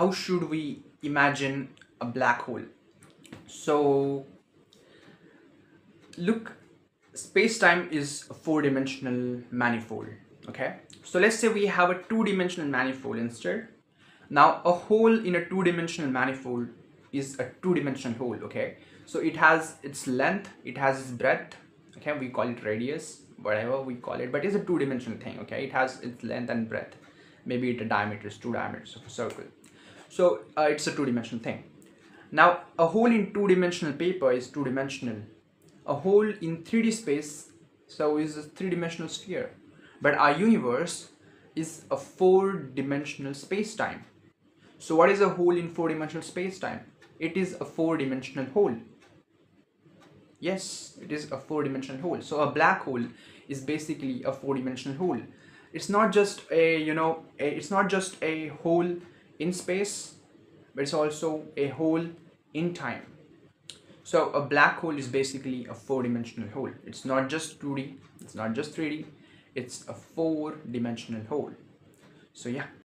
how should we imagine a black hole? So look space-time is a four-dimensional manifold okay? So let's say we have a two-dimensional manifold instead. Now a hole in a two-dimensional manifold is a two-dimensional hole okay? So it has its length it has its breadth okay? We call it radius whatever we call it but it's a two-dimensional thing okay? It has its length and breadth. Maybe a diameter is two diameters of a circle so uh, it's a two-dimensional thing. Now a hole in two-dimensional paper is two-dimensional. A hole in 3d space so is a three-dimensional sphere. But our universe is a four-dimensional space-time. So what is a hole in four-dimensional space-time? It is a four-dimensional hole. Yes it is a four-dimensional hole. So a black hole is basically a four-dimensional hole. It's not just a you know a, it's not just a hole in space but it's also a hole in time. So a black hole is basically a four-dimensional hole. It's not just 2d it's not just 3d it's a four-dimensional hole. So yeah